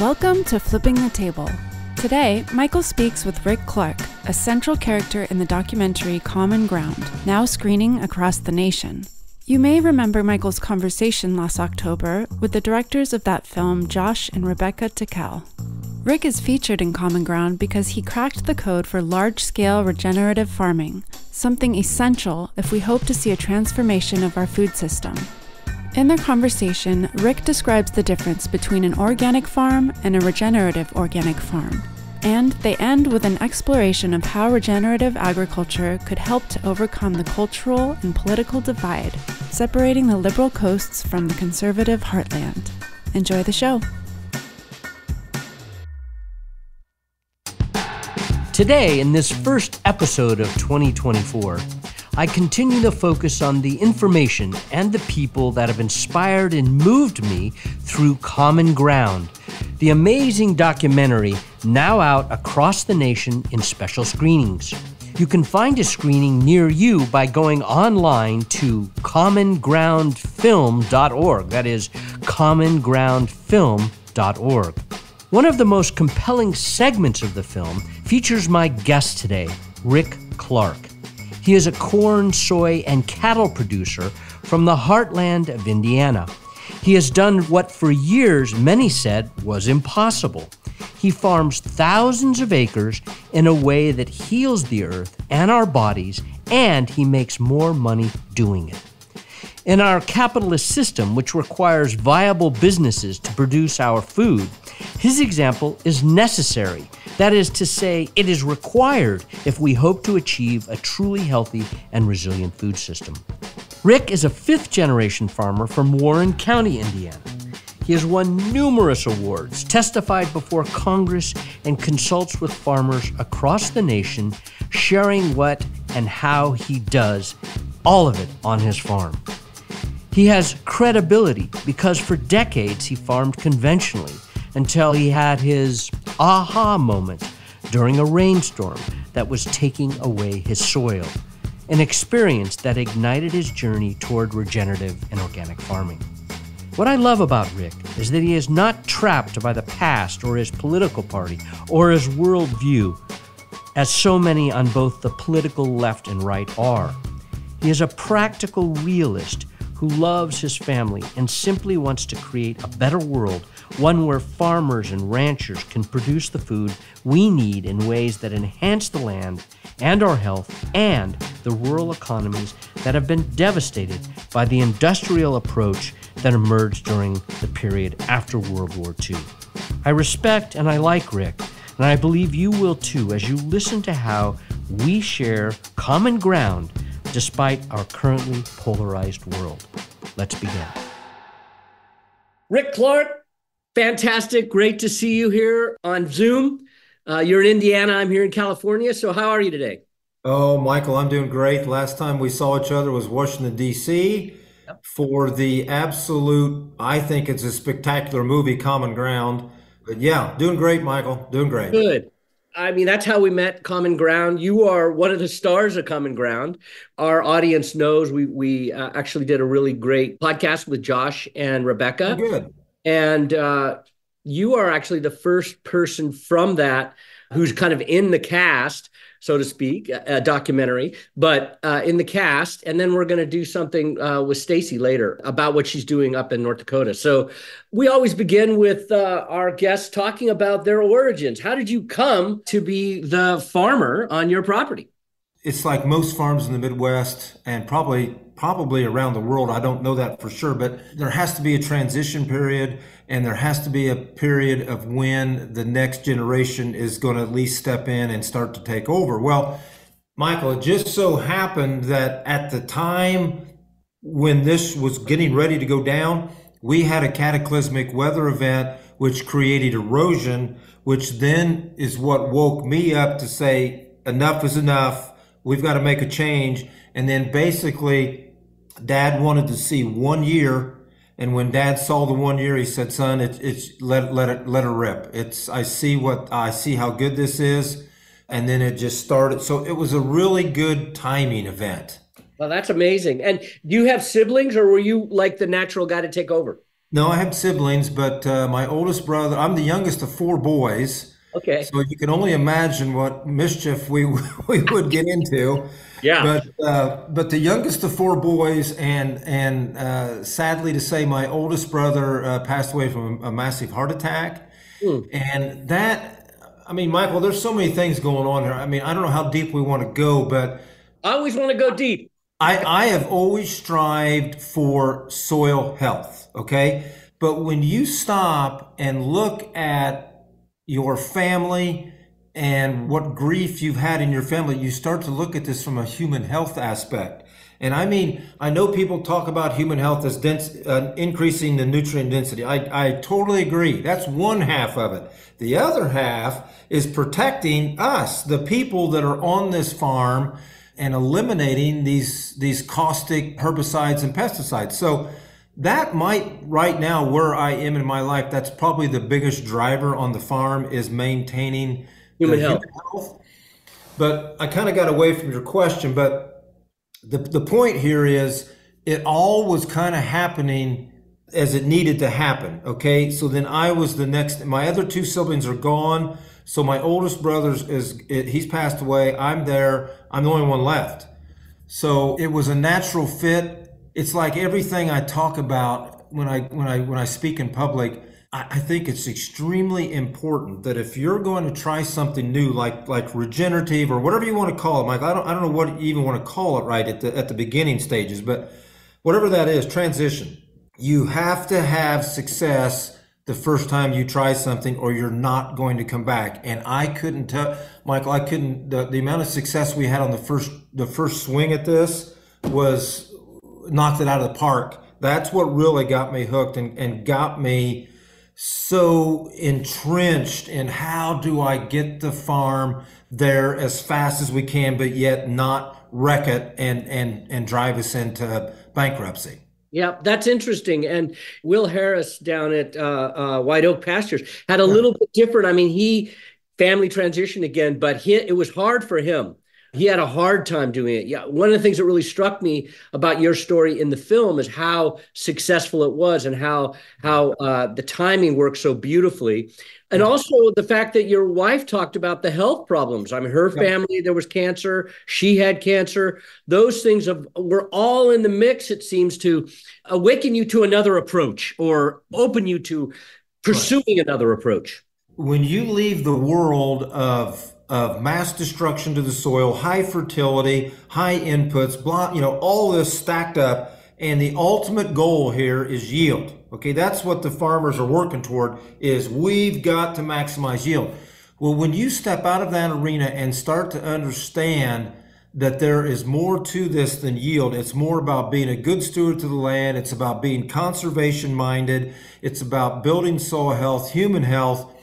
Welcome to Flipping the Table. Today, Michael speaks with Rick Clark, a central character in the documentary Common Ground, now screening across the nation. You may remember Michael's conversation last October with the directors of that film, Josh and Rebecca Tickell. Rick is featured in Common Ground because he cracked the code for large scale regenerative farming, something essential if we hope to see a transformation of our food system. In their conversation, Rick describes the difference between an organic farm and a regenerative organic farm. And they end with an exploration of how regenerative agriculture could help to overcome the cultural and political divide, separating the liberal coasts from the conservative heartland. Enjoy the show. Today, in this first episode of 2024, I continue to focus on the information and the people that have inspired and moved me through Common Ground, the amazing documentary now out across the nation in special screenings. You can find a screening near you by going online to commongroundfilm.org. That is commongroundfilm.org. One of the most compelling segments of the film features my guest today, Rick Clark. He is a corn, soy, and cattle producer from the heartland of Indiana. He has done what for years many said was impossible. He farms thousands of acres in a way that heals the earth and our bodies, and he makes more money doing it. In our capitalist system, which requires viable businesses to produce our food, his example is necessary that is to say, it is required if we hope to achieve a truly healthy and resilient food system. Rick is a fifth generation farmer from Warren County, Indiana. He has won numerous awards, testified before Congress, and consults with farmers across the nation, sharing what and how he does all of it on his farm. He has credibility because for decades he farmed conventionally until he had his aha moment during a rainstorm that was taking away his soil, an experience that ignited his journey toward regenerative and organic farming. What I love about Rick is that he is not trapped by the past or his political party or his worldview, as so many on both the political left and right are. He is a practical realist who loves his family and simply wants to create a better world one where farmers and ranchers can produce the food we need in ways that enhance the land and our health and the rural economies that have been devastated by the industrial approach that emerged during the period after World War II. I respect and I like Rick, and I believe you will too as you listen to how we share common ground despite our currently polarized world. Let's begin. Rick Clark, Fantastic. Great to see you here on Zoom. Uh, you're in Indiana. I'm here in California. So, how are you today? Oh, Michael, I'm doing great. Last time we saw each other was Washington, D.C. Yep. for the absolute, I think it's a spectacular movie, Common Ground. But yeah, doing great, Michael. Doing great. Good. I mean, that's how we met Common Ground. You are one of the stars of Common Ground. Our audience knows we we uh, actually did a really great podcast with Josh and Rebecca. Oh, good. And uh, you are actually the first person from that who's kind of in the cast, so to speak, a, documentary, but uh, in the cast. And then we're going to do something uh, with Stacy later about what she's doing up in North Dakota. So we always begin with uh, our guests talking about their origins. How did you come to be the farmer on your property? It's like most farms in the Midwest and probably probably around the world. I don't know that for sure, but there has to be a transition period and there has to be a period of when the next generation is going to at least step in and start to take over. Well, Michael, it just so happened that at the time when this was getting ready to go down, we had a cataclysmic weather event which created erosion, which then is what woke me up to say, enough is enough. We've got to make a change. And then basically dad wanted to see one year and when dad saw the one year he said son it, it's let, let it let it rip. It's i see what i see how good this is. And then it just started. So it was a really good timing event. Well that's amazing. And do you have siblings or were you like the natural guy to take over? No, I have siblings, but uh, my oldest brother, I'm the youngest of four boys. Okay. So you can only imagine what mischief we we would get into. Yeah. But uh, but the youngest of four boys, and and uh, sadly to say, my oldest brother uh, passed away from a massive heart attack, mm. and that. I mean, Michael, there's so many things going on here. I mean, I don't know how deep we want to go, but I always want to go deep. I, I have always strived for soil health. Okay. But when you stop and look at your family and what grief you've had in your family, you start to look at this from a human health aspect. And I mean, I know people talk about human health as dense, uh, increasing the nutrient density. I, I totally agree. That's one half of it. The other half is protecting us, the people that are on this farm and eliminating these these caustic herbicides and pesticides. So that might right now where I am in my life, that's probably the biggest driver on the farm is maintaining human, health. human health. But I kind of got away from your question, but the the point here is it all was kind of happening as it needed to happen. Okay. So then I was the next my other two siblings are gone. So my oldest brother's is he's passed away. I'm there. I'm the only one left. So it was a natural fit. It's like everything I talk about when I when I when I speak in public. I, I think it's extremely important that if you're going to try something new, like like regenerative or whatever you want to call it, Mike, I don't I don't know what you even want to call it right at the at the beginning stages, but whatever that is, transition. You have to have success the first time you try something or you're not going to come back. And I couldn't tell Michael, I couldn't the, the amount of success we had on the first the first swing at this was knocked it out of the park. That's what really got me hooked and, and got me so entrenched in how do I get the farm there as fast as we can, but yet not wreck it and and and drive us into bankruptcy. Yeah, that's interesting. And Will Harris down at uh, uh, White Oak Pastures had a yeah. little bit different. I mean, he family transition again, but he, it was hard for him. He had a hard time doing it. Yeah, one of the things that really struck me about your story in the film is how successful it was and how how uh, the timing worked so beautifully and also the fact that your wife talked about the health problems. I mean, her family there was cancer, she had cancer. Those things have, were all in the mix. It seems to awaken you to another approach or open you to pursuing another approach. When you leave the world of of mass destruction to the soil, high fertility, high inputs, blah, you know, all this stacked up and the ultimate goal here is yield. Okay, that's what the farmers are working toward is we've got to maximize yield. Well, when you step out of that arena and start to understand that there is more to this than yield, it's more about being a good steward to the land, it's about being conservation minded, it's about building soil health, human health,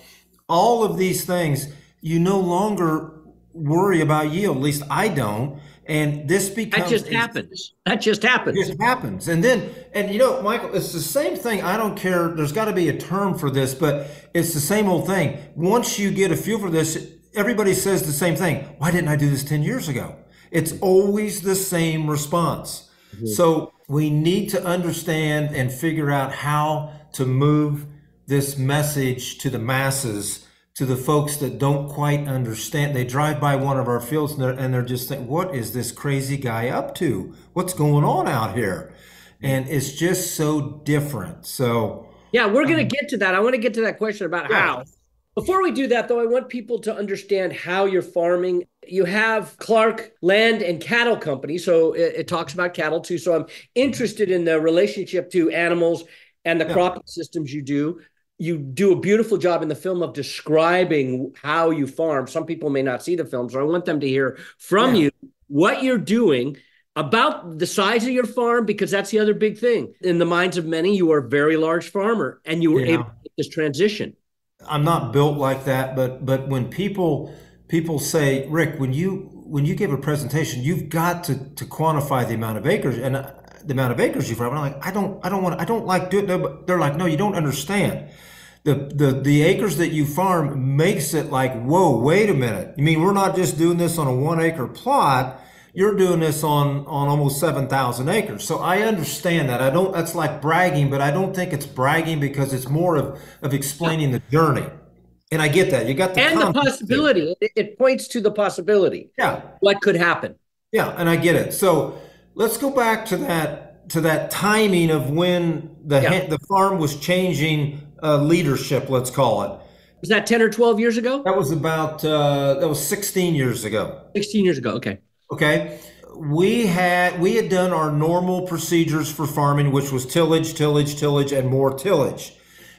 all of these things, you no longer worry about yield. At least I don't and this becomes that just happens. That just happens. It happens, and then and you know, Michael, it's the same thing. I don't care. There's got to be a term for this, but it's the same old thing. Once you get a feel for this, everybody says the same thing. Why didn't I do this ten years ago? It's always the same response. Mm-hmm. So we need to understand and figure out how to move this message to the masses to the folks that don't quite understand. They drive by one of our fields and they're, and they're just saying, what is this crazy guy up to? What's going on out here? And it's just so different. So, yeah, we're going to um, get to that. I want to get to that question about yeah. how. Before we do that, though, I want people to understand how you're farming. You have Clark Land and Cattle Company, so it, it talks about cattle too. So I'm interested in the relationship to animals and the yeah. cropping systems you do you do a beautiful job in the film of describing how you farm. Some people may not see the film, so I want them to hear from yeah. you what you're doing about the size of your farm, because that's the other big thing. In the minds of many, you are a very large farmer and you were yeah. able to make this transition. I'm not built like that, but but when people people say, Rick, when you when you give a presentation, you've got to to quantify the amount of acres. And uh, the amount of acres you farm. And I'm like, I don't, I don't want, I don't like doing. But they're like, no, you don't understand. The, the the acres that you farm makes it like, whoa, wait a minute. You mean we're not just doing this on a one acre plot? you're doing this on on almost 7,000 acres. So I understand that. I don't that's like bragging, but I don't think it's bragging because it's more of of explaining the journey. And I get that. You got the and the possibility. It, it, points to the possibility. Yeah. What could happen. Yeah, and I get it. So let's go back to that to that timing of when the yeah. the farm was changing uh, leadership, let's call it. Was that 10 or 12 years ago? That was about uh, that was 16 years ago. 16 years ago. Okay. Okay. We had we had done our normal procedures for farming, which was tillage, tillage, tillage, and more tillage.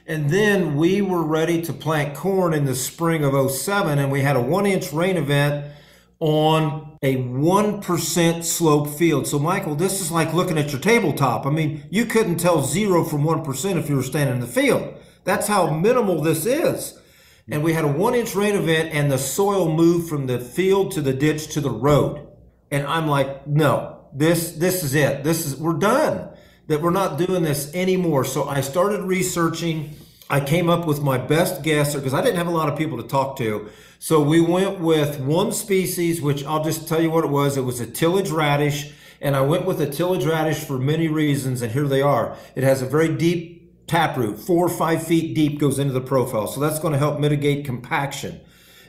And then we were ready to plant corn in the spring of 07, and we had a one inch rain event on a 1% slope field. So, Michael, this is like looking at your tabletop. I mean, you couldn't tell zero from 1% if you were standing in the field. That's how minimal this is. And we had a one inch rain event, and the soil moved from the field to the ditch to the road. And I'm like, no, this this is it. This is we're done that we're not doing this anymore. So I started researching. I came up with my best guess because I didn't have a lot of people to talk to. So we went with one species, which I'll just tell you what it was. It was a tillage radish. And I went with a tillage radish for many reasons. And here they are. It has a very deep taproot, four or five feet deep goes into the profile. So that's going to help mitigate compaction.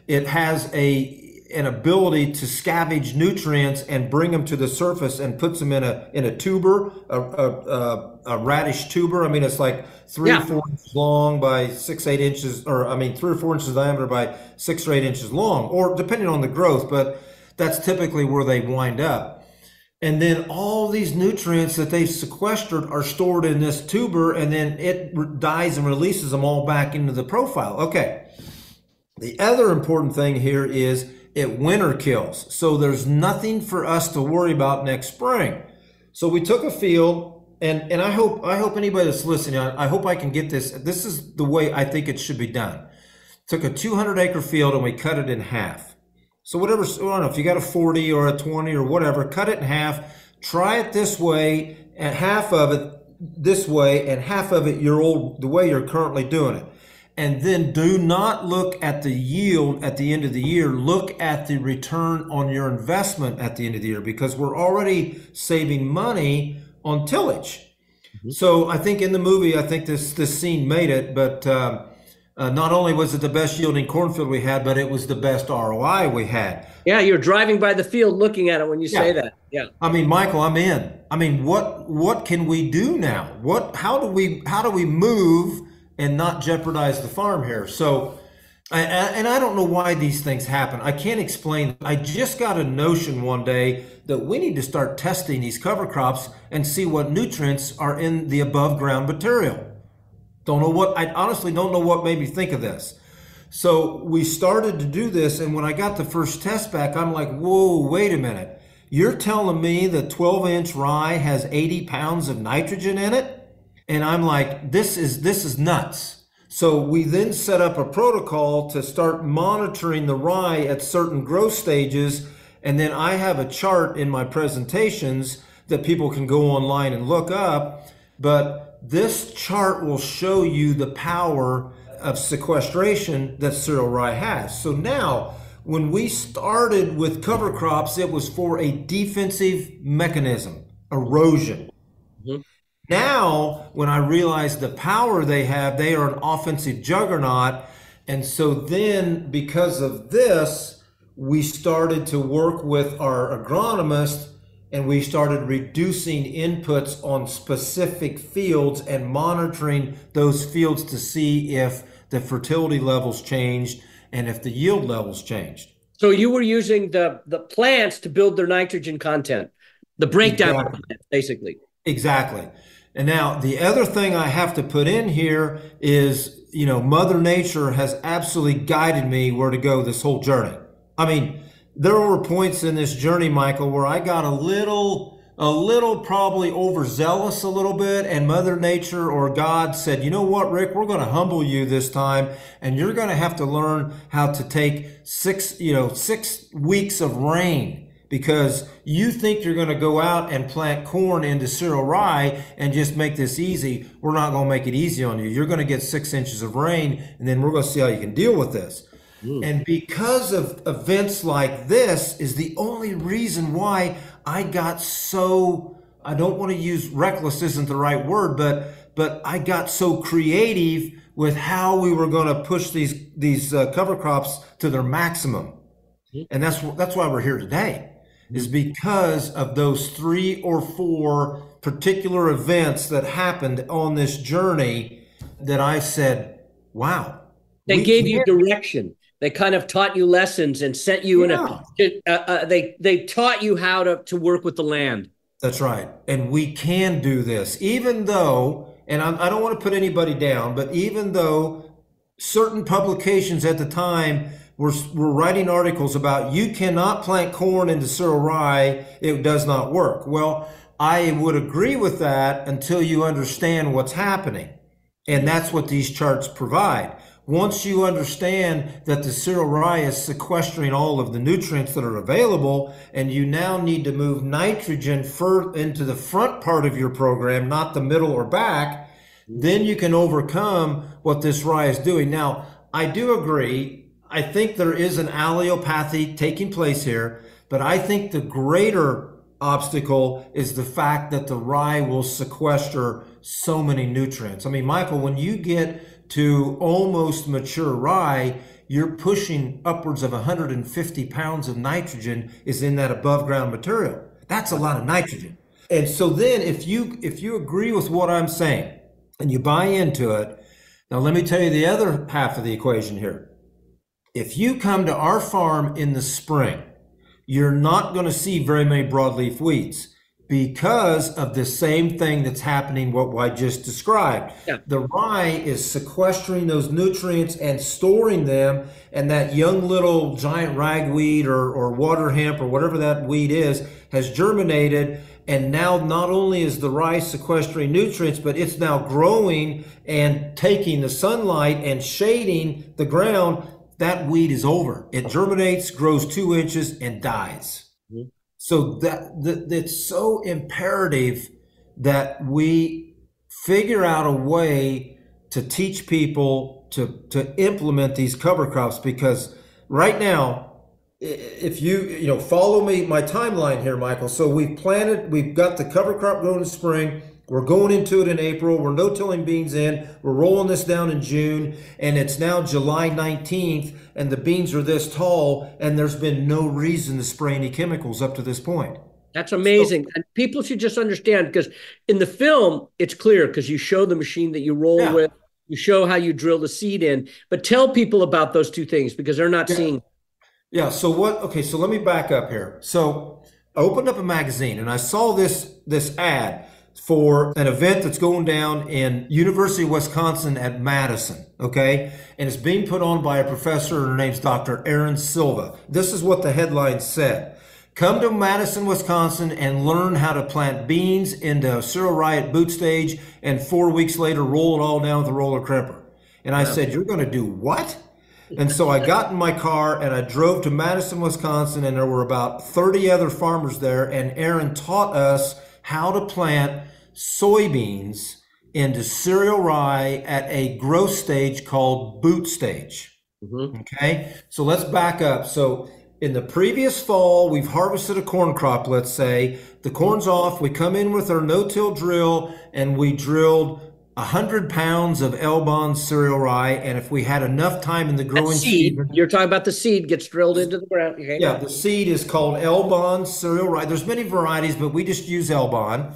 It has a an ability to scavenge nutrients and bring them to the surface and puts them in a in a tuber, a, a, a radish tuber. I mean, it's like three yeah. or four inches long by six eight inches, or I mean, three or four inches diameter by six or eight inches long, or depending on the growth. But that's typically where they wind up. And then all these nutrients that they've sequestered are stored in this tuber, and then it dies and releases them all back into the profile. Okay. The other important thing here is it winter kills. So there's nothing for us to worry about next spring. So we took a field and, and I hope, I hope anybody that's listening, I, I hope I can get this. This is the way I think it should be done. Took a 200 acre field and we cut it in half. So whatever, I don't know if you got a 40 or a 20 or whatever, cut it in half, try it this way and half of it this way and half of it your old, the way you're currently doing it and then do not look at the yield at the end of the year. Look at the return on your investment at the end of the year because we're already saving money on tillage. Mm-hmm. So I think in the movie, I think this this scene made it. But uh, uh, not only was it the best yielding cornfield we had, but it was the best ROI we had. Yeah, you're driving by the field, looking at it when you yeah. say that. Yeah. I mean, Michael, I'm in. I mean, what what can we do now? What how do we how do we move? and not jeopardize the farm here. So, i and I don't know why these things happen. I can't explain. I just got a notion one day that we need to start testing these cover crops and see what nutrients are in the above ground material. Don't know what, I honestly don't know what made me think of this. So we started to do this, and when I got the first test back, I'm like, whoa, wait a minute. You're telling me that 12 inch rye has 80 pounds of nitrogen in it? And I'm like, this is this is nuts. So we then set up a protocol to start monitoring the rye at certain growth stages. And then I have a chart in my presentations that people can go online and look up. But this chart will show you the power of sequestration that cereal rye has. So now, when we started with cover crops, it was for a defensive mechanism, erosion. Mm-hmm. Now, when I realize the power they have, they are an offensive juggernaut. And so then, because of this, we started to work with our agronomist and we started reducing inputs on specific fields and monitoring those fields to see if the fertility levels changed and if the yield levels changed. So you were using the the plants to build their nitrogen content, the breakdown exactly. basically. Exactly. And now the other thing I have to put in here is, you know, Mother Nature has absolutely guided me where to go this whole journey. I mean, there were points in this journey, Michael, where I got a little, a little probably overzealous a little bit, and Mother Nature or God said, you know what, Rick, we're going to humble you this time, and you're going to have to learn how to take six, you know, six weeks of rain because you think you're going to go out and plant corn into cereal rye and just make this easy. We're not going to make it easy on you. You're going to get six inches of rain, and then we're going to see how you can deal with this. Mm. And because of events like this is the only reason why I got so I don't want to use reckless isn't the right word, but but I got so creative with how we were going to push these these uh, cover crops to their maximum. Mm-hmm. And that's that's why we're here today is because of those three or four particular events that happened on this journey that I said, wow. They gave you direction. They kind of taught you lessons and sent you yeah. in a. Uh, uh, they they taught you how to to work with the land. That's right, and we can do this, even though. And I, I don't want to put anybody down, but even though certain publications at the time were, were writing articles about you cannot plant corn into cereal rye, it does not work. Well, I would agree with that until you understand what's happening. And that's what these charts provide. Once you understand that the cereal rye is sequestering all of the nutrients that are available, and you now need to move nitrogen into the front part of your program, not the middle or back, then you can overcome what this rye is doing. Now, I do agree. I think there is an allelopathy taking place here, but I think the greater obstacle is the fact that the rye will sequester so many nutrients. I mean, Michael, when you get to almost mature rye, you're pushing upwards of 150 pounds of nitrogen is in that above ground material. That's a lot of nitrogen. And so then if you if you agree with what I'm saying and you buy into it, now let me tell you the other half of the equation here. If you come to our farm in the spring, you're not going to see very many broadleaf weeds because of the same thing that's happening what I just described. Yeah. The rye is sequestering those nutrients and storing them, and that young little giant ragweed or, or water hemp or whatever that weed is has germinated. And now not only is the rye sequestering nutrients, but it's now growing and taking the sunlight and shading the ground. That weed is over. It germinates, grows two inches, and dies. Mm-hmm. So that, that it's so imperative that we figure out a way to teach people to to implement these cover crops because right now if you you know follow me my timeline here michael. So we've planted we've got the cover crop growing in spring we're going into it in April. We're no-tilling beans in. We're rolling this down in June, and it's now July 19th, and the beans are this tall, and there's been no reason to spray any chemicals up to this point. That's amazing. So, and people should just understand because in the film, it's clear because you show the machine that you roll yeah. with, you show how you drill the seed in, but tell people about those two things because they're not yeah. seeing. Yeah. So what? Okay. So let me back up here. So I opened up a magazine and I saw this this ad for an event that's going down in University of Wisconsin at Madison, okay? And it's being put on by a professor, her name's Dr. Erin Silva. This is what the headline said. Come to Madison, Wisconsin and learn how to plant beans into cereal rye at boot stage and four weeks later roll it all down with a roller crimper. And I said, you're going to do what? And so I got in my car and I drove to Madison, Wisconsin, and there were about 30 other farmers there. And Erin taught us how to plant soybeans into cereal rye at a growth stage called boot stage. Mm-hmm. Okay, so let's back up. So in the previous fall, we've harvested a corn crop, let's say. The corn's off. We come in with our no-till drill and we drilled 100 pounds of Elbon cereal rye. And if we had enough time in the growing seed, season, you're talking about the seed gets drilled into the ground. Okay. Yeah, the seed is called Elbon cereal rye. There's many varieties, but we just use Elbon.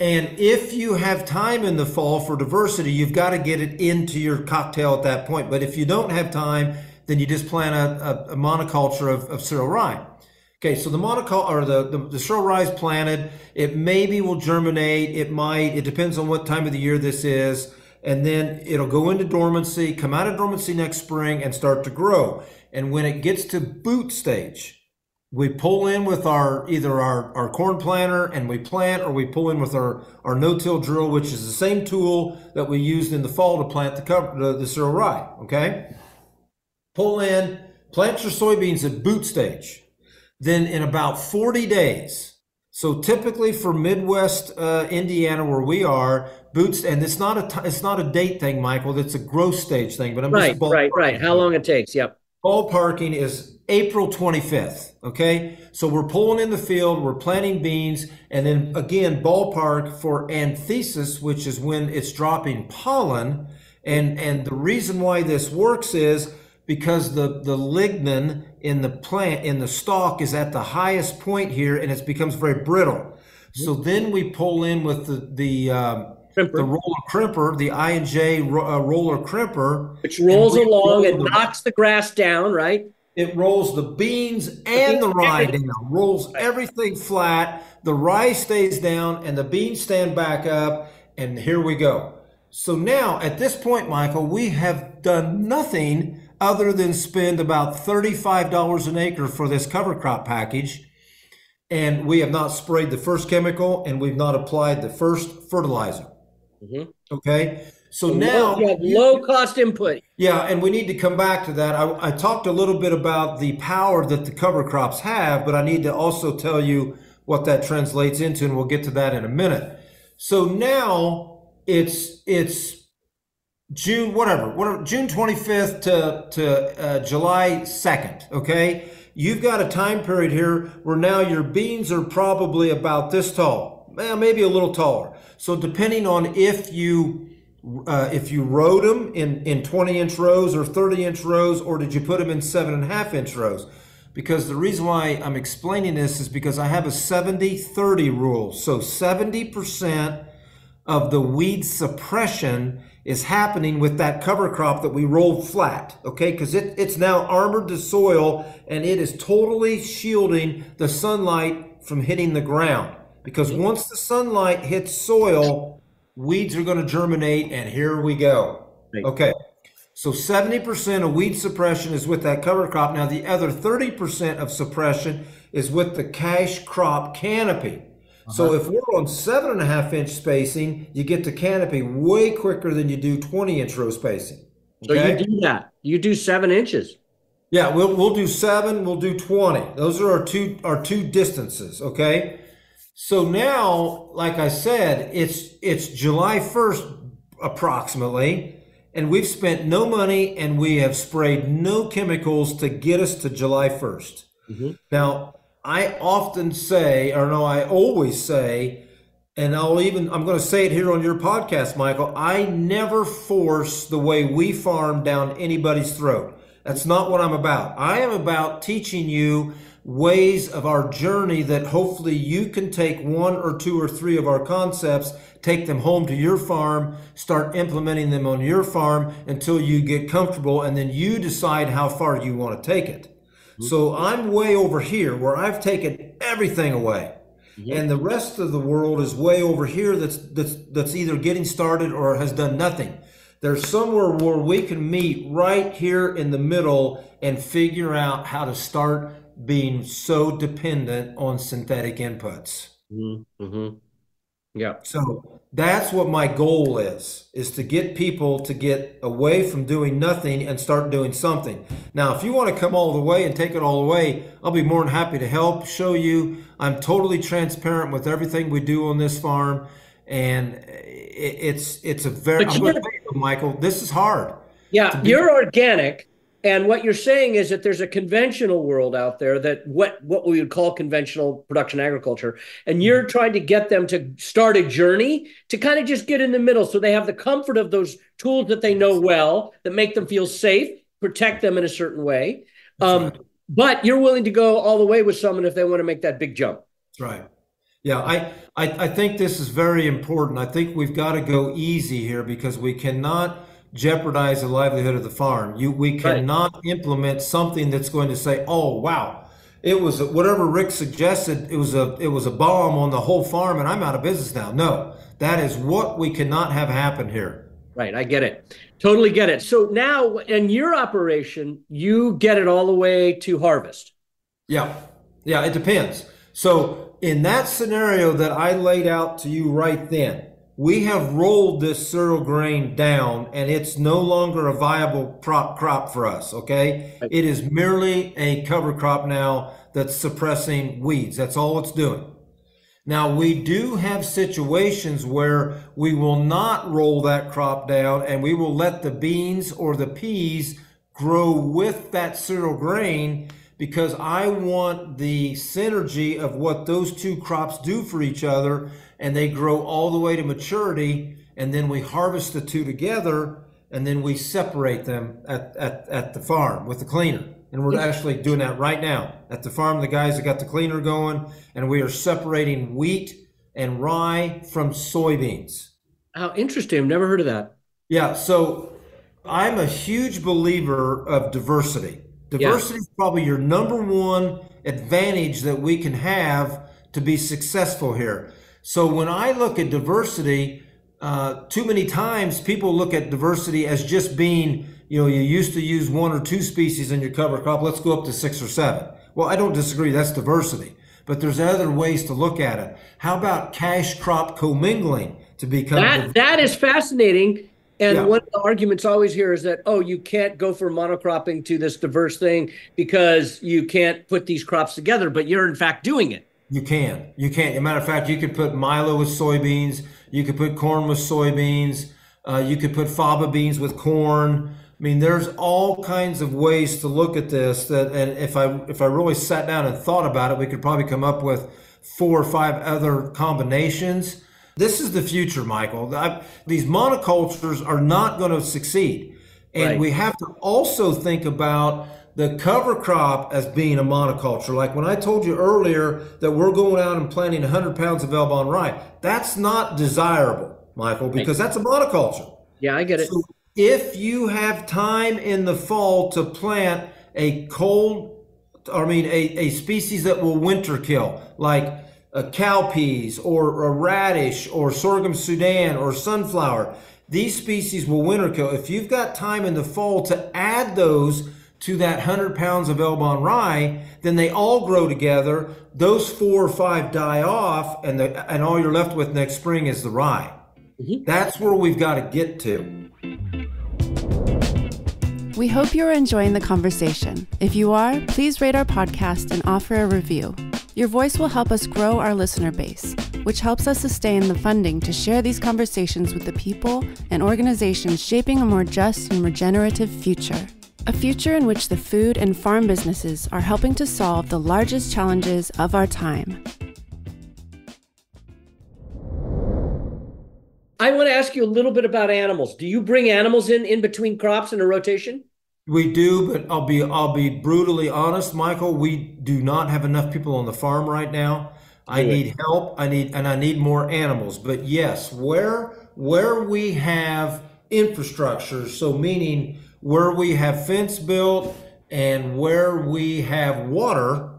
And if you have time in the fall for diversity, you've got to get it into your cocktail at that point. But if you don't have time, then you just plant a, a, a monoculture of, of cereal rye. Okay, so the monocul or the, the, the rye is planted. It maybe will germinate. It might. It depends on what time of the year this is. And then it'll go into dormancy, come out of dormancy next spring, and start to grow. And when it gets to boot stage, we pull in with our either our, our corn planter and we plant, or we pull in with our, our no-till drill, which is the same tool that we used in the fall to plant the cover the, the cereal rye. Okay, pull in, plant your soybeans at boot stage then in about 40 days, so typically for Midwest uh, Indiana, where we are, boots, and it's not a t- it's not a date thing, Michael. It's a growth stage thing. But I'm right, right, right. How long it takes? Yep. ballparking is April 25th. Okay. So we're pulling in the field, we're planting beans, and then again, ballpark for anthesis, which is when it's dropping pollen. And, and the reason why this works is because the, the lignin in the plant, in the stalk is at the highest point here and it becomes very brittle. So then we pull in with the, the, um, Crimper. the roller crimper, the I and J ro- uh, roller crimper, which rolls along roll and the- knocks the grass down, right? it rolls the beans and the rye down, rolls everything flat. The rye stays down and the beans stand back up. And here we go. So now at this point, Michael, we have done nothing other than spend about $35 an acre for this cover crop package. And we have not sprayed the first chemical and we've not applied the first fertilizer. Mhm. Okay. So now you have low cost input. yeah, and we need to come back to that. I, I talked a little bit about the power that the cover crops have, but I need to also tell you what that translates into, and we'll get to that in a minute. So now it's it's June whatever, whatever June 25th to to uh, July 2nd. Okay, you've got a time period here where now your beans are probably about this tall, maybe a little taller. So depending on if you uh, if you rowed them in, in 20 inch rows or 30 inch rows, or did you put them in seven and a half inch rows? Because the reason why I'm explaining this is because I have a 70 30 rule. So 70% of the weed suppression is happening with that cover crop that we rolled flat, okay? Because it, it's now armored to soil and it is totally shielding the sunlight from hitting the ground. Because once the sunlight hits soil, weeds are going to germinate, and here we go. Okay. So 70% of weed suppression is with that cover crop. Now, the other 30% of suppression is with the cash crop canopy. So uh-huh. if we're on seven and a half inch spacing, you get to canopy way quicker than you do 20 inch row spacing. So you do that. You do seven inches. Yeah, we'll we'll do seven, we'll do 20. Those are our two our two distances, okay? So now, like I said, it's it's July 1st approximately, and we've spent no money and we have sprayed no chemicals to get us to July 1st. Mm-hmm. Now, I often say, or no, I always say, and I'll even I'm going to say it here on your podcast, Michael. I never force the way we farm down anybody's throat. That's not what I'm about. I am about teaching you ways of our journey that hopefully you can take one or two or three of our concepts, take them home to your farm, start implementing them on your farm until you get comfortable, and then you decide how far you want to take it. So I'm way over here where I've taken everything away. And the rest of the world is way over here that's that's that's either getting started or has done nothing. There's somewhere where we can meet right here in the middle and figure out how to start being so dependent on synthetic inputs. Mm-hmm. Yeah. So that's what my goal is, is to get people to get away from doing nothing and start doing something. Now, if you want to come all the way and take it all the way, I'll be more than happy to help, show you. I'm totally transparent with everything we do on this farm. And it's it's a very, I'm going to you, Michael, this is hard. Yeah, you're organic, and what you're saying is that there's a conventional world out there that what what we would call conventional production agriculture, and you're trying to get them to start a journey to kind of just get in the middle, so they have the comfort of those tools that they know well that make them feel safe, protect them in a certain way. Um, But you're willing to go all the way with someone if they want to make that big jump. That's right. Yeah, I, I, I think this is very important. I think we've got to go easy here because we cannot jeopardize the livelihood of the farm. You, we cannot implement something that's going to say, "Oh, wow, it was a- whatever Rick suggested. It was a it was a bomb on the whole farm, and I'm out of business now." No, that is what we cannot have happen here. Right, I get it. Totally get it. So now in your operation, you get it all the way to harvest. Yeah. Yeah, it depends. So, in that scenario that I laid out to you right then, we have rolled this cereal grain down and it's no longer a viable prop crop for us, okay? It is merely a cover crop now that's suppressing weeds. That's all it's doing. Now, we do have situations where we will not roll that crop down and we will let the beans or the peas grow with that cereal grain because I want the synergy of what those two crops do for each other and they grow all the way to maturity and then we harvest the two together and then we separate them at, at, at the farm with the cleaner. And we're actually doing that right now at the farm. The guys have got the cleaner going, and we are separating wheat and rye from soybeans. How interesting. I've never heard of that. Yeah. So I'm a huge believer of diversity. Diversity yeah. is probably your number one advantage that we can have to be successful here. So when I look at diversity, uh, too many times people look at diversity as just being you know, you used to use one or two species in your cover crop. Let's go up to six or seven. Well, I don't disagree. That's diversity. But there's other ways to look at it. How about cash crop commingling to become that? That is fascinating. And yeah. one of the arguments I always hear is that, oh, you can't go from monocropping to this diverse thing because you can't put these crops together, but you're in fact doing it. You can. You can. As a matter of fact, you could put milo with soybeans. You could put corn with soybeans. Uh, you could put faba beans with corn. I mean, there's all kinds of ways to look at this that, and if I if I really sat down and thought about it, we could probably come up with four or five other combinations. This is the future, Michael. I, these monocultures are not going to succeed, and right. we have to also think about the cover crop as being a monoculture. Like when I told you earlier that we're going out and planting 100 pounds of Elbon rye, that's not desirable, Michael, because that's a monoculture. Yeah, I get it. So if you have time in the fall to plant a cold, I mean, a, a species that will winter kill, like a cowpeas or a radish or sorghum Sudan or sunflower, these species will winter kill. If you've got time in the fall to add those to that 100 pounds of Elbon rye, then they all grow together. Those four or five die off, and, the, and all you're left with next spring is the rye. Mm-hmm. That's where we've got to get to. We hope you are enjoying the conversation. If you are, please rate our podcast and offer a review. Your voice will help us grow our listener base, which helps us sustain the funding to share these conversations with the people and organizations shaping a more just and regenerative future. A future in which the food and farm businesses are helping to solve the largest challenges of our time I want to ask you a little bit about animals. Do you bring animals in in between crops in a rotation? We do, but I'll be I'll be brutally honest, Michael. We do not have enough people on the farm right now. I need help. I need and I need more animals. But yes, where where we have infrastructure, so meaning where we have fence built and where we have water,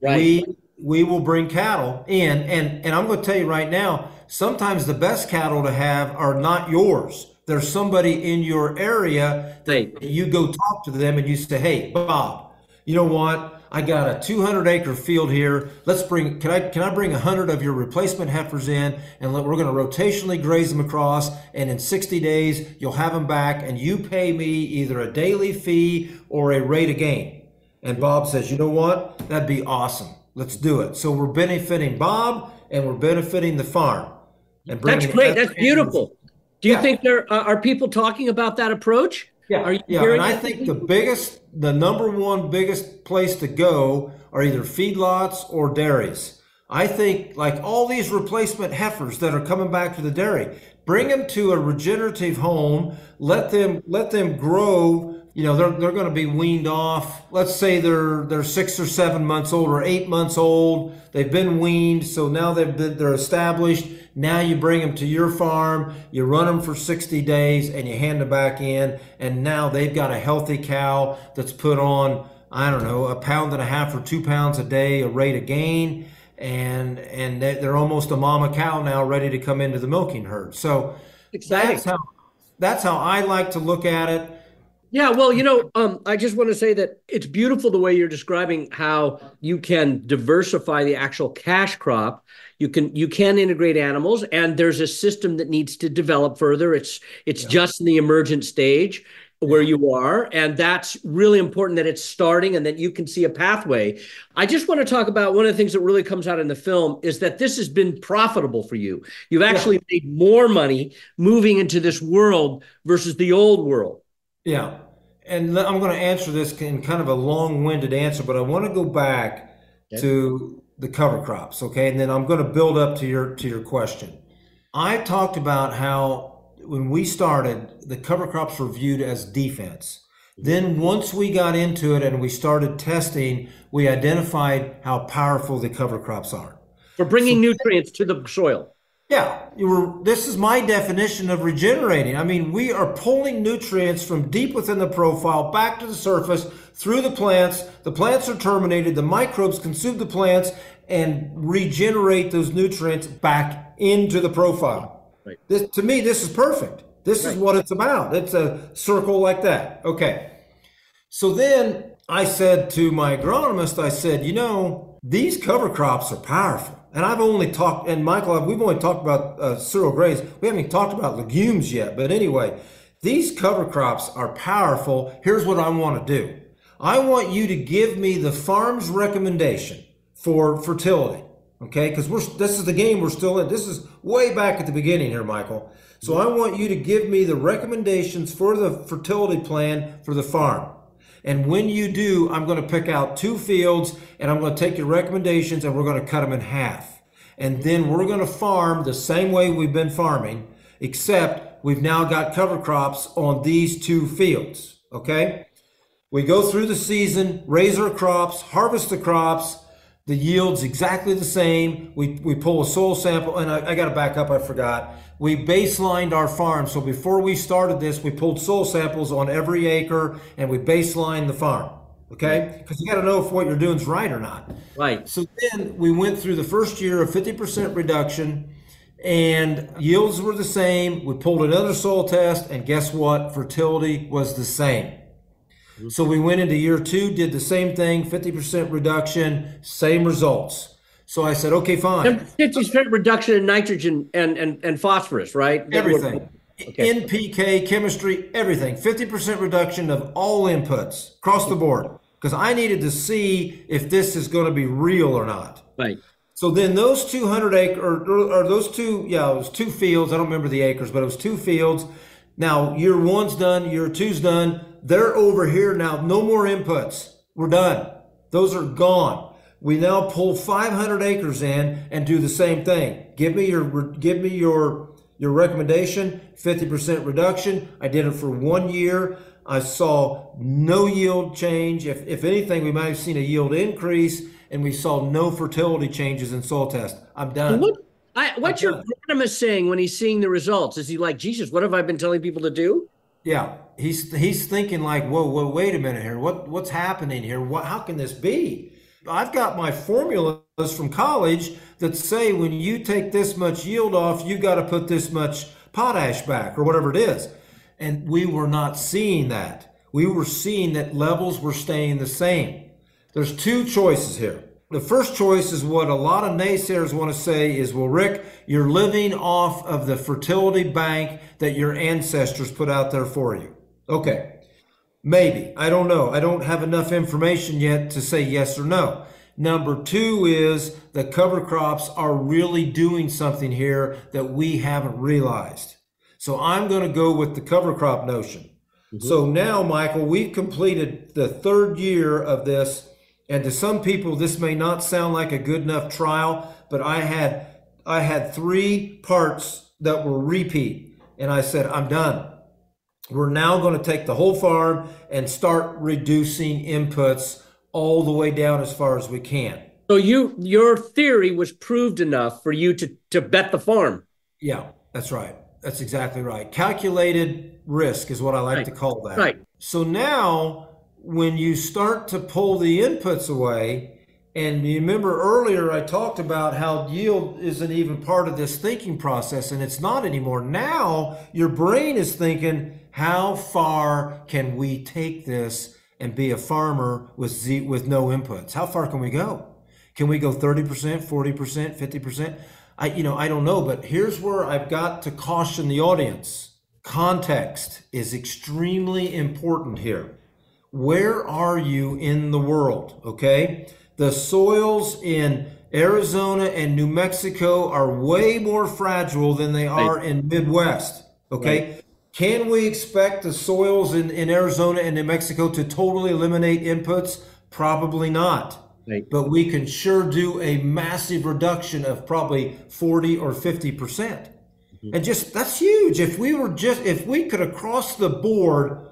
right. we we will bring cattle in. And and I'm going to tell you right now, sometimes the best cattle to have are not yours. There's somebody in your area that you go talk to them and you say, "Hey, Bob, you know what? I got a 200 acre field here. Let's bring. Can I can I bring 100 of your replacement heifers in and let, we're going to rotationally graze them across. And in 60 days, you'll have them back, and you pay me either a daily fee or a rate of gain." And Bob says, "You know what? That'd be awesome. Let's do it." So we're benefiting Bob and we're benefiting the farm. And That's great. That's beautiful. Do you yeah. think there uh, are people talking about that approach? Yeah, are you yeah. And I think the biggest, the number one biggest place to go are either feedlots or dairies. I think like all these replacement heifers that are coming back to the dairy, bring them to a regenerative home. Let them let them grow you know they're they're going to be weaned off. Let's say they're they're six or seven months old or eight months old. They've been weaned, so now they've been, they're established. Now you bring them to your farm, you run them for 60 days, and you hand them back in. And now they've got a healthy cow that's put on I don't know a pound and a half or two pounds a day, a rate of gain, and and they're almost a mama cow now, ready to come into the milking herd. So Exciting. that's how that's how I like to look at it yeah, well, you know, um, I just want to say that it's beautiful the way you're describing how you can diversify the actual cash crop. You can you can integrate animals, and there's a system that needs to develop further. It's it's yeah. just in the emergent stage where you are, and that's really important that it's starting and that you can see a pathway. I just want to talk about one of the things that really comes out in the film is that this has been profitable for you. You've actually yeah. made more money moving into this world versus the old world. Yeah. and I'm going to answer this in kind of a long-winded answer, but I want to go back okay. to the cover crops, okay? And then I'm going to build up to your to your question. I talked about how when we started, the cover crops were viewed as defense. Mm-hmm. Then once we got into it and we started testing, we identified how powerful the cover crops are. For bringing so, nutrients to the soil. Yeah, you were this is my definition of regenerating. I mean, we are pulling nutrients from deep within the profile back to the surface through the plants. The plants are terminated, the microbes consume the plants and regenerate those nutrients back into the profile. Right. This, to me, this is perfect. This right. is what it's about. It's a circle like that. Okay. So then I said to my agronomist, I said, you know, these cover crops are powerful. And I've only talked, and Michael, we've only talked about uh, cereal grains. We haven't talked about legumes yet. But anyway, these cover crops are powerful. Here's what I want to do. I want you to give me the farm's recommendation for fertility. Okay, because we're this is the game we're still in. This is way back at the beginning here, Michael. So I want you to give me the recommendations for the fertility plan for the farm. And when you do, I'm going to pick out two fields and I'm going to take your recommendations and we're going to cut them in half. And then we're going to farm the same way we've been farming, except we've now got cover crops on these two fields. Okay? We go through the season, raise our crops, harvest the crops. The yield's exactly the same. We, we pull a soil sample, and I, I got to back up, I forgot we baselined our farm. So before we started this, we pulled soil samples on every acre and we baselined the farm. Okay? Because you got to know if what you're doing is right or not. Right. So then we went through the first year of 50% reduction and yields were the same. We pulled another soil test and guess what? Fertility was the same. So we went into year two, did the same thing, 50% reduction, same results. So I said, okay, fine. 50% reduction in nitrogen and, and, and phosphorus, right? Everything. Okay. NPK, chemistry, everything. 50% reduction of all inputs across the board. Because I needed to see if this is going to be real or not. Right. So then those 200 acre or, or those two, yeah, it was two fields. I don't remember the acres, but it was two fields. Now year one's done, year two's done. They're over here now. No more inputs. We're done. Those are gone we now pull 500 acres in and do the same thing. Give me your give me your your recommendation, 50% reduction. I did it for one year. I saw no yield change. If, if anything, we might have seen a yield increase, and we saw no fertility changes in soil test. I'm done. What, I, what's your agronomist saying when he's seeing the results? Is he like, Jesus, what have I been telling people to do? Yeah, he's he's thinking like, whoa, whoa, wait a minute here. What what's happening here? What how can this be? I've got my formulas from college that say when you take this much yield off, you got to put this much potash back or whatever it is. And we were not seeing that. We were seeing that levels were staying the same. There's two choices here. The first choice is what a lot of naysayers want to say is, well, Rick, you're living off of the fertility bank that your ancestors put out there for you. Okay. Maybe. I don't know. I don't have enough information yet to say yes or no. Number two is the cover crops are really doing something here that we haven't realized. So I'm going to go with the cover crop notion. Mm-hmm. So now, Michael, we've completed the third year of this. And to some people, this may not sound like a good enough trial, but I had I had three parts that were repeat. And I said, I'm done. We're now going to take the whole farm and start reducing inputs all the way down as far as we can. So you your theory was proved enough for you to to bet the farm. Yeah, that's right. That's exactly right. Calculated risk is what I like right. to call that. Right. So now when you start to pull the inputs away, and you remember earlier I talked about how yield isn't even part of this thinking process, and it's not anymore. Now your brain is thinking, how far can we take this and be a farmer with Z, with no inputs? How far can we go? Can we go 30%, 40%, 50%? I you know, I don't know, but here's where I've got to caution the audience. Context is extremely important here. Where are you in the world? Okay? The soils in Arizona and New Mexico are way more fragile than they are in Midwest. Okay? Right. Can we expect the soils in, in Arizona and New Mexico to totally eliminate inputs? Probably not. Right. But we can sure do a massive reduction of probably 40 or 50 percent. Mm-hmm. And just that's huge. If we were just if we could across the board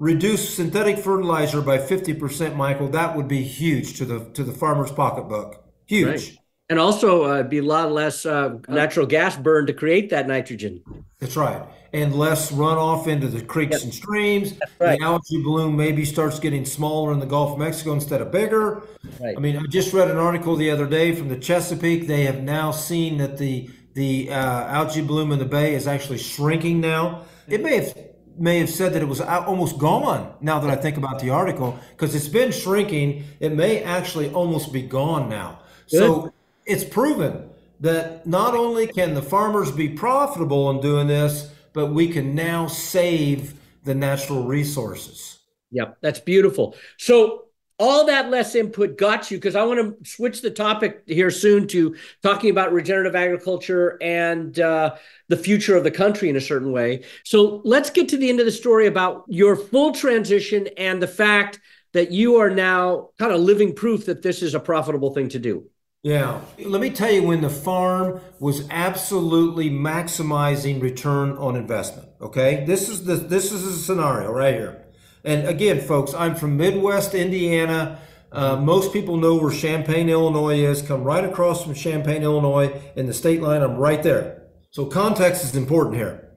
reduce synthetic fertilizer by 50 percent, Michael, that would be huge to the to the farmer's pocketbook. Huge. Right. And also uh, be a lot less uh, natural gas burned to create that nitrogen. That's right and less runoff into the creeks yep. and streams. Right. The algae bloom maybe starts getting smaller in the Gulf of Mexico instead of bigger. Right. I mean, I just read an article the other day from the Chesapeake. They have now seen that the the uh, algae bloom in the bay is actually shrinking now. It may have may have said that it was uh, almost gone now that I think about the article because it's been shrinking. It may actually almost be gone now. Good. So it's proven that not only can the farmers be profitable in doing this, but we can now save the natural resources. Yep, that's beautiful. So all that less input got you because I want to switch the topic here soon to talking about regenerative agriculture and uh, the future of the country in a certain way. So let's get to the end of the story about your full transition and the fact that you are now kind of living proof that this is a profitable thing to do. Yeah. Let me tell you when the farm was absolutely maximizing return on investment. Okay. This is the this is the scenario right here. And again, folks, I'm from Midwest Indiana. Uh, most people know where Champaign, Illinois is. Come right across from Champaign, Illinois in the state line. I'm right there. So context is important here.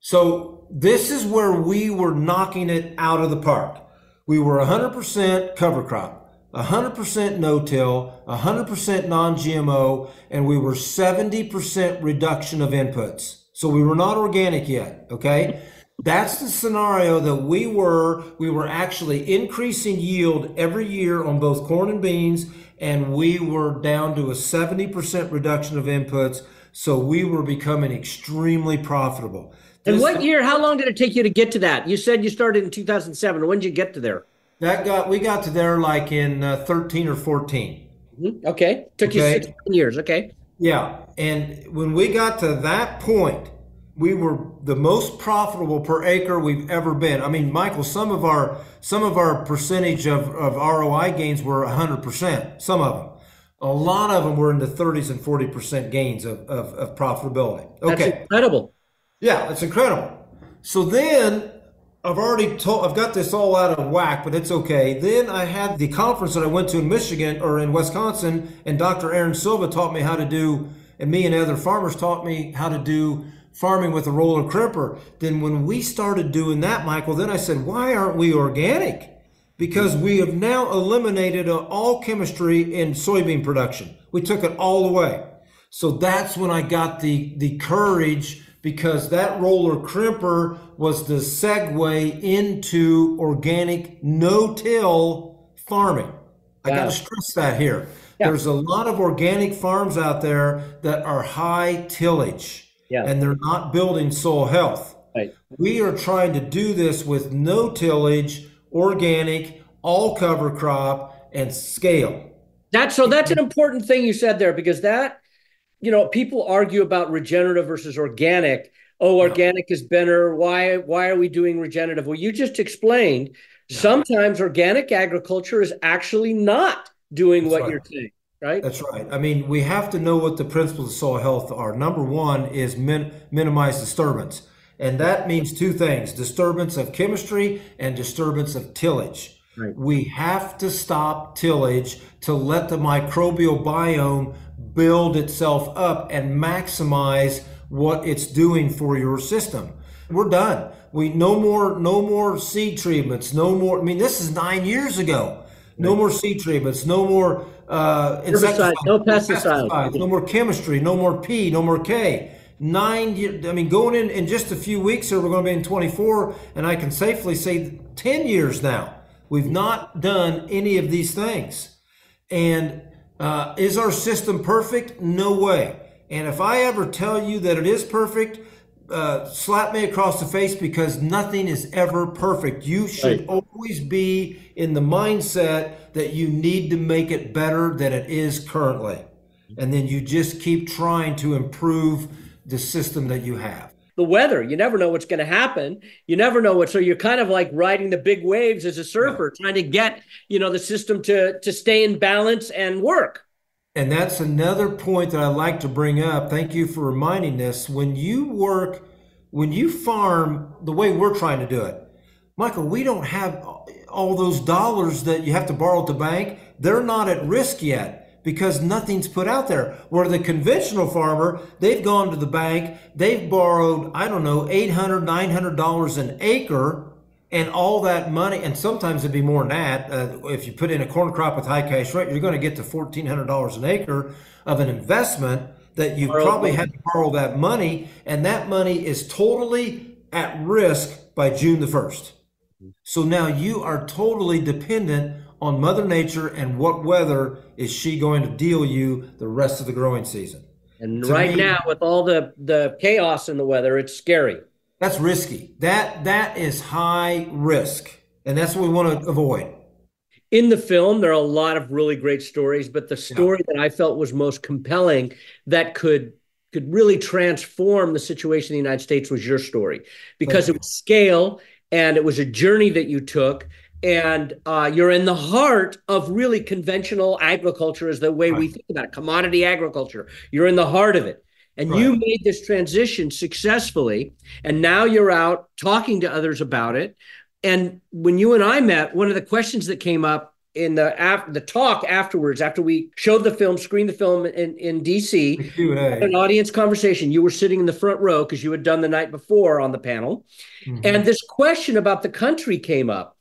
So this is where we were knocking it out of the park. We were 100% cover crop. 100% no-till, 100% non-GMO, and we were 70% reduction of inputs. So we were not organic yet, okay? That's the scenario that we were. We were actually increasing yield every year on both corn and beans, and we were down to a 70% reduction of inputs. So we were becoming extremely profitable. And what year, how long did it take you to get to that? You said you started in 2007. When did you get to there? That got we got to there like in uh, 13 or 14. Mm-hmm. Okay. Took okay. you 16 years. Okay. Yeah. And when we got to that point, we were the most profitable per acre we've ever been. I mean, Michael, some of our some of our percentage of, of ROI gains were 100%, some of them. A lot of them were in the 30s and 40% gains of, of, of profitability. Okay. That's incredible. Yeah, it's incredible. So then I've already told, I've got this all out of whack, but it's okay. Then I had the conference that I went to in Michigan or in Wisconsin, and Dr. Erin Silva taught me how to do, and me and other farmers taught me how to do farming with a roller crimper. Then when we started doing that, Michael, then I said, why aren't we organic? Because we have now eliminated uh, all chemistry in soybean production. We took it all away. So that's when I got the, the courage because that roller crimper was the segue into organic no-till farming. I got to stress that here. Yeah. There's a lot of organic farms out there that are high tillage yeah. and they're not building soil health. Right. We are trying to do this with no tillage, organic, all cover crop and scale. That so that's an important thing you said there because that you know, people argue about regenerative versus organic. Oh, organic is better. Why? Why are we doing regenerative? Well, you just explained. Sometimes organic agriculture is actually not doing That's what right. you're saying. Right? That's right. I mean, we have to know what the principles of soil health are. Number one is min- minimize disturbance. And that means two things disturbance of chemistry and disturbance of tillage. Right. We have to stop tillage to let the microbial biome build itself up and maximize what it's doing for your system. We're done. We no more no more seed treatments, no more I mean this is 9 years ago. No more seed treatments, no more uh insecticides, no pesticides. pesticides, no more chemistry, no more P, no more K. Nine, I mean, going in in just a few weeks here, we're going to be in 24, and I can safely say 10 years now. We've not done any of these things. And uh, is our system perfect? No way. And if I ever tell you that it is perfect, uh, slap me across the face because nothing is ever perfect. You should right. always be in the mindset that you need to make it better than it is currently. And then you just keep trying to improve the system that you have. the weather. You never know what's going to happen. You never know what. So you're kind of like riding the big waves as a surfer, yeah. trying to get you know the system to to stay in balance and work. And that's another point that I'd like to bring up. Thank you for reminding this. When you work, when you farm the way we're trying to do it, Michael, we don't have all those dollars that you have to borrow at the bank. They're not at risk yet because nothing's put out there. Where the conventional farmer, they've gone to the bank, they've borrowed, I don't know, $800, $900 an acre, and all that money, and sometimes it'd be more than that. Uh, if you put in a corn crop with high cash rate, you're going to get to $1,400 an acre of an investment that you probably had to borrow that money, and that money is totally at risk by June the 1st. So now you are totally dependent on Mother Nature and what weather is she going to deal you the rest of the growing season. And to right me, now, with all the the chaos in the weather, it's scary. That's risky. That that is high risk, and that's what we want to avoid. In the film, there are a lot of really great stories, but the story yeah. that I felt was most compelling that could could really transform the situation in the United States was your story because it was scale and it was a journey that you took and uh, you're in the heart of really conventional agriculture is the way we think about it commodity agriculture you're in the heart of it and right. you made this transition successfully and now you're out talking to others about it. And when you and i met one of the questions that came up in the after the talk afterwards after we showed the film screened the film in, in dc an audience conversation. You were sitting in the front row because you had done the night before on the panel. Mm-hmm. and this question about the country came up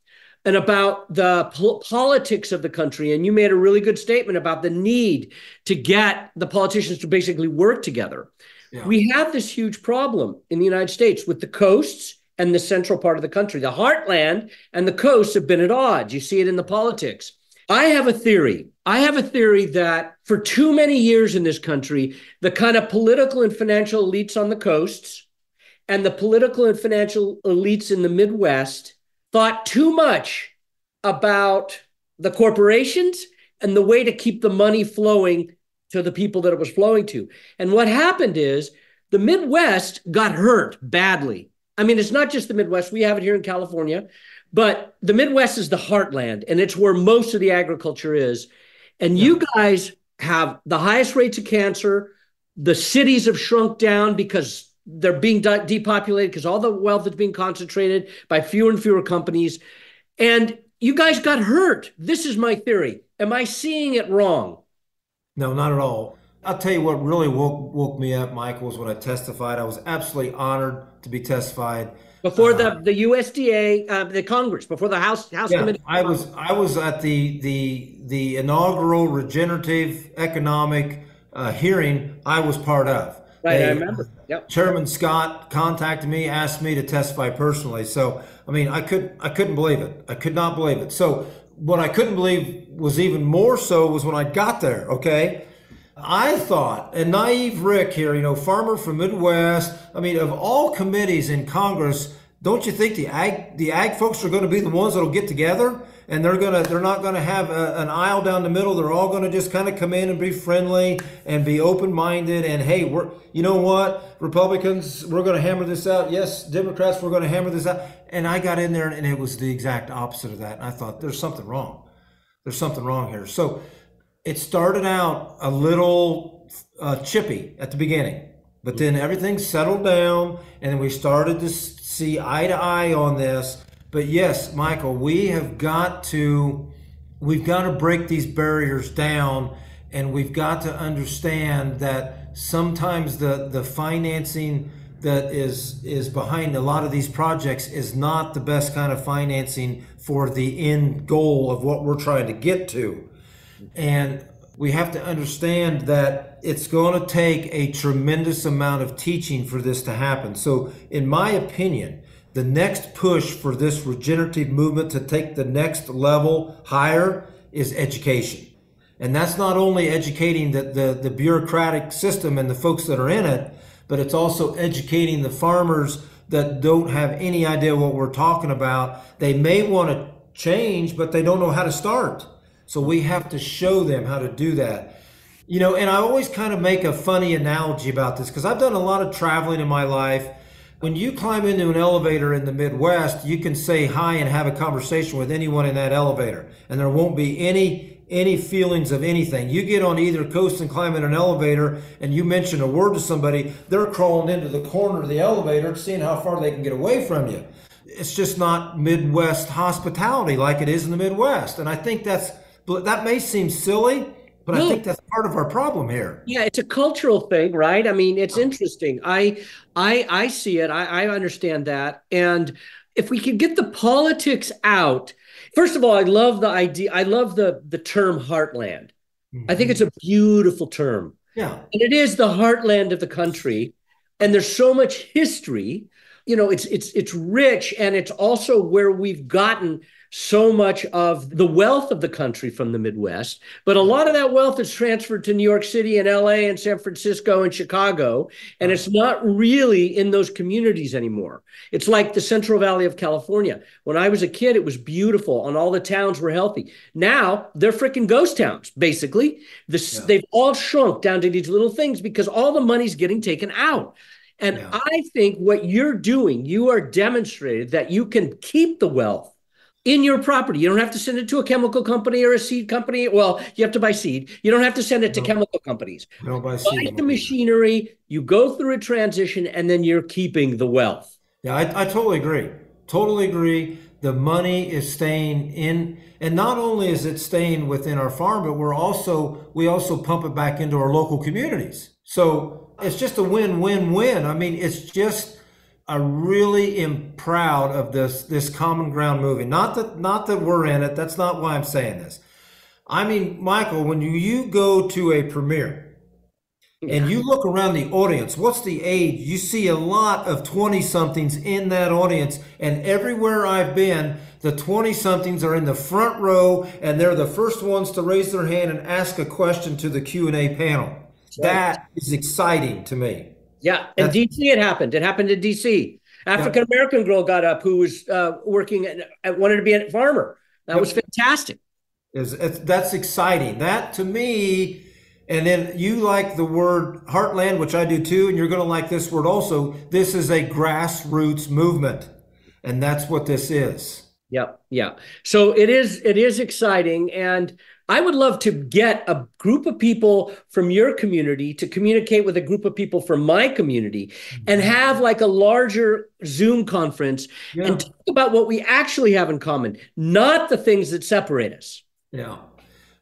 and about the po- politics of the country. And you made a really good statement about the need to get the politicians to basically work together. Yeah. We have this huge problem in the United States with the coasts and the central part of the country. The heartland and the coasts have been at odds. You see it in the politics. I have a theory. I have a theory that for too many years in this country, the kind of political and financial elites on the coasts and the political and financial elites in the Midwest thought too much about the corporations and the way to keep the money flowing to the people that it was flowing to. And what happened is the Midwest got hurt badly. I mean, it's not just the Midwest, we have it here in California, but the Midwest is the heartland and it's where most of the agriculture is. And yeah. you guys have the highest rates of cancer. The cities have shrunk down because they're being de- depopulated because all the wealth is being concentrated by fewer and fewer companies. And you guys got hurt. This is my theory. Am I seeing it wrong? No, not at all. I'll tell you what really woke, woke me up, Michael, was when I testified. I was absolutely honored to be testified before uh, the the USDA, uh, the Congress, before the House House yeah, Committee. I was I was at the the the inaugural regenerative economic uh, hearing. I was part of. Right, they, I remember. Yep. Chairman Scott contacted me, asked me to testify personally. So, I mean, I could I couldn't believe it. I could not believe it. So, what I couldn't believe was even more so was when I got there. Okay, I thought, and naive Rick here, you know, farmer from Midwest. I mean, of all committees in Congress, don't you think the ag the ag folks are going to be the ones that'll get together? And they're gonna they're not gonna have a, an aisle down the middle. They're all gonna just kind of come in and be friendly and be open minded. And hey, we're you know what Republicans we're gonna hammer this out. Yes, Democrats we're gonna hammer this out. And I got in there and it was the exact opposite of that. And I thought there's something wrong. There's something wrong here. So it started out a little uh, chippy at the beginning, but then everything settled down and we started to see eye to eye on this but yes, Michael, we have got to we've got to break these barriers down and we've got to understand that sometimes the the financing that is is behind a lot of these projects is not the best kind of financing for the end goal of what we're trying to get to. And we have to understand that it's going to take a tremendous amount of teaching for this to happen. So, in my opinion, the next push for this regenerative movement to take the next level higher is education. And that's not only educating the, the, the, bureaucratic system and the folks that are in it, but it's also educating the farmers that don't have any idea what we're talking about. They may want to change, but they don't know how to start. So we have to show them how to do that. You know, and I always kind of make a funny analogy about this because I've done a lot of traveling in my life When you climb into an elevator in the Midwest, you can say hi and have a conversation with anyone in that elevator, and there won't be any any feelings of anything. You get on either coast and climb in an elevator, and you mention a word to somebody, they're crawling into the corner of the elevator, seeing how far they can get away from you. It's just not Midwest hospitality like it is in the Midwest, and I think that's that may seem silly, but. I think that's part of our problem here. Yeah, it's a cultural thing, right? I mean, it's interesting. I I I see it. I, I understand that. And if we could get the politics out, first of all, I love the idea. I love the the term heartland. Mm-hmm. I think it's a beautiful term. Yeah. And it is the heartland of the country. And there's so much history. You know, it's it's it's rich and it's also where we've gotten so much of the wealth of the country from the Midwest, but a lot of that wealth is transferred to New York City and LA and San Francisco and Chicago, and it's not really in those communities anymore. It's like the Central Valley of California. When I was a kid, it was beautiful and all the towns were healthy. Now they're freaking ghost towns, basically. yeah. They've all shrunk down to these little things because all the money's getting taken out. And yeah. I think what you're doing, you are demonstrated that you can keep the wealth in your property. You don't have to send it to a chemical company or a seed company. Well, you have to buy seed. You don't have to send it to no. chemical companies. No, buy seed. Buy the machinery. You go through a transition, and then you're keeping the wealth. Yeah, I, I totally agree. Totally agree. The money is staying in, and not only is it staying within our farm, but we're also we also pump it back into our local communities. So it's just a win-win-win. I mean, it's just I really am proud of this this common ground movie. Not that not that we're in it. That's not why I'm saying this. I mean, Michael, when you, you go to a premiere and you look around the audience, what's the age? You see a lot of 20 somethings in that audience. And everywhere I've been, the 20 somethings are in the front row and they're the first ones to raise their hand and ask a question to the Q&A panel. That is exciting to me. Yeah, in That's, DC it happened. It happened in DC. African American yeah. girl got up who was uh, working at, wanted to be a farmer. That was fantastic. Is that's exciting. That to me, and then you like the word heartland, which I do too, and you're going to like this word also. This is a grassroots movement, and that's what this is. Yep, yeah. So it is. It is exciting, and I would love to get a group of people from your community to communicate with a group of people from my community and mm-hmm. have like a larger Zoom conference yeah. and talk about what we actually have in common, not the things that separate us. Yeah.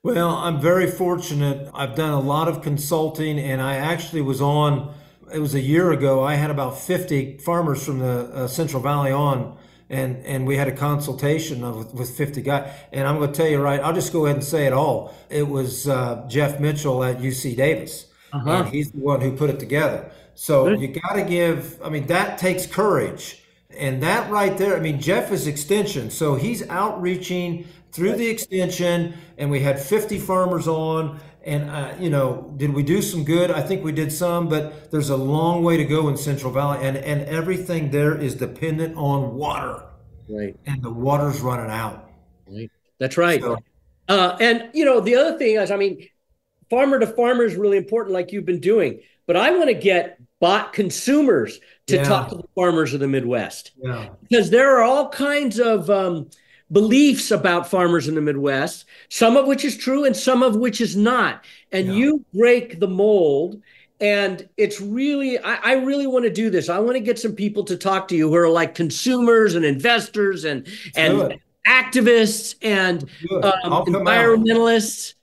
Well, I'm very fortunate. I've done a lot of consulting and I actually was on, it was a year ago, I had about 50 farmers from the uh, Central Valley on and and we had a consultation of, with 50 guys. And I'm going to tell you right, I'll just go ahead and say it all. It was uh, Jeff Mitchell at UC Davis, uh-huh. and he's the one who put it together. So you got to give. I mean, that takes courage, and that right there. I mean, Jeff is extension, so he's outreaching through the extension, and we had 50 farmers on. And uh, you know, did we do some good? I think we did some, but there's a long way to go in Central Valley, and and everything there is dependent on water. Right. And the water's running out. Right. That's right. So, uh, and you know, the other thing is, I mean, farmer to farmer is really important, like you've been doing. But I want to get bot consumers to yeah. talk to the farmers of the Midwest yeah. because there are all kinds of um, beliefs about farmers in the Midwest, some of which is true and some of which is not. And yeah. you break the mold. And it's really, I, I really want to do this. I want to get some people to talk to you who are like consumers and investors and and activists and um, environmentalists.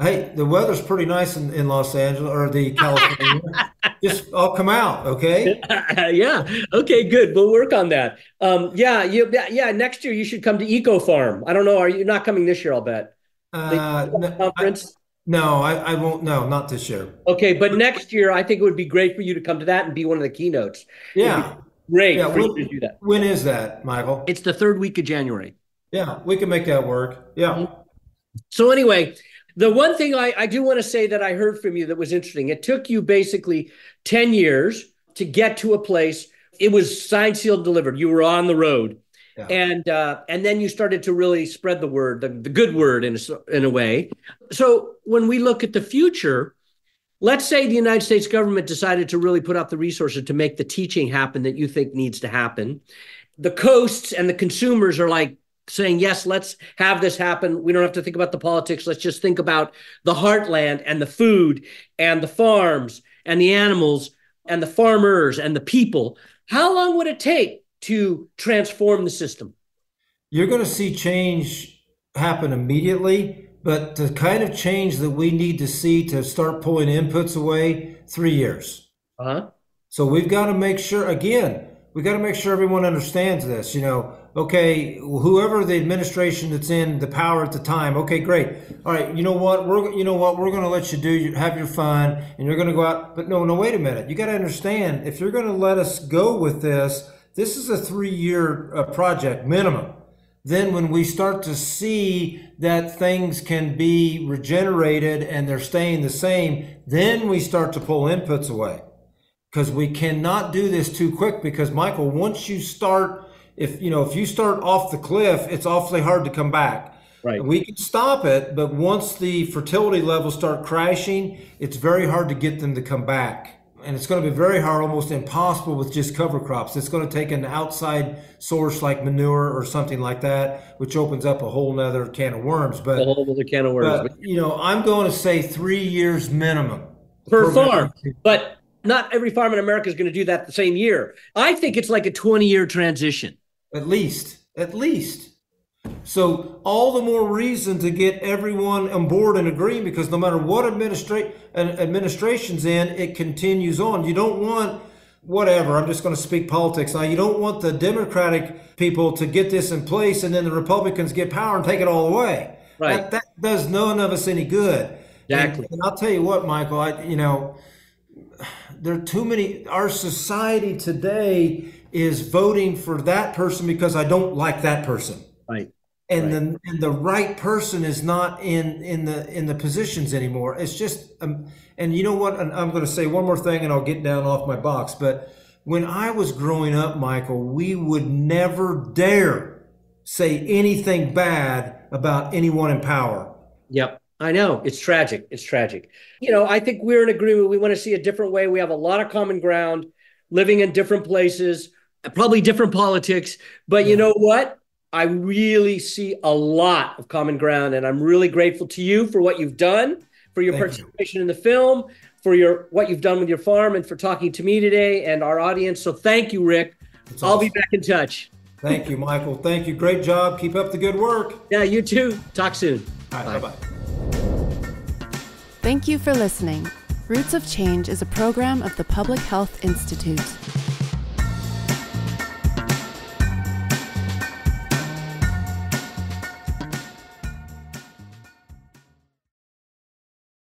Hey, the weather's pretty nice in, in Los Angeles or the California. Just I'll come out, okay? yeah. Okay, good. We'll work on that. Um, yeah, you, yeah. Next year you should come to Eco Farm. I don't know. Are you not coming this year? I'll bet. Uh, no, conference. I, no, I, I won't. No, not this year. Okay, but next year I think it would be great for you to come to that and be one of the keynotes. Yeah. Great yeah, when, to do that. When is that, Michael? It's the third week of January. Yeah, we can make that work. Yeah. Mm-hmm. So anyway, the one thing I, I do want to say that I heard from you that was interesting, it took you basically 10 years to get to a place. It was signed, sealed, delivered. You were on the road. Yeah. And uh, and then you started to really spread the word, the, the good word in a, in a way. So when we look at the future, let's say the United States government decided to really put out the resources to make the teaching happen that you think needs to happen. The coasts and the consumers are like saying, yes, let's have this happen. We don't have to think about the politics. Let's just think about the heartland and the food and the farms and the animals and the farmers and the people. How long would it take to transform the system? You're going to see change happen immediately, but the kind of change that we need to see to start pulling inputs away, three years. Uh-huh. So we've got to make sure, again, We've got to make sure everyone understands this. You know, okay, whoever the administration that's in the power at the time, okay, great. All right, you know what? We're you know what? We're going to let you do you have your fun, and you're going to go out. But no, no, wait a minute. You got to understand if you're going to let us go with this, this is a three-year uh, project minimum. Then, when we start to see that things can be regenerated and they're staying the same, then we start to pull inputs away because we cannot do this too quick. Because Michael, once you start if you know if you start off the cliff, it's awfully hard to come back. Right. We can stop it, but once the fertility levels start crashing, it's very hard to get them to come back. And it's going to be very hard, almost impossible with just cover crops. It's going to take an outside source like manure or something like that, which opens up a whole nother can of worms. But a whole other can of worms. But, you know, I'm going to say three years minimum per farm. But not every farm in America is going to do that the same year. I think it's like a 20 year transition. At least, at least. So all the more reason to get everyone on board and agreeing because no matter what administra- administration's in, it continues on. You don't want whatever. I'm just going to speak politics now. You don't want the Democratic people to get this in place and then the Republicans get power and take it all away. Right. That, that does none of us any good. Exactly. And, and I'll tell you what, Michael. I you know there are too many. Our society today is voting for that person because I don't like that person. Right. And right. the and the right person is not in in the in the positions anymore. It's just um, and you know what? And I'm going to say one more thing, and I'll get down off my box. But when I was growing up, Michael, we would never dare say anything bad about anyone in power. Yep. I know it's tragic. It's tragic. You know, I think we're in agreement. We want to see a different way. We have a lot of common ground, living in different places probably different politics, but you know what? I really see a lot of common ground, and I'm really grateful to you for what you've done, for your Thank participation you. in the film, for your what you've done with your farm, and for talking to me today and our audience. So thank you, Rick. That's I'll awesome. be back in touch. Thank you, Michael. Thank you. Great job. Keep up the good work. Yeah, you too. Talk soon. All right, bye bye. Thank you for listening. Roots of Change is a program of the Public Health Institute.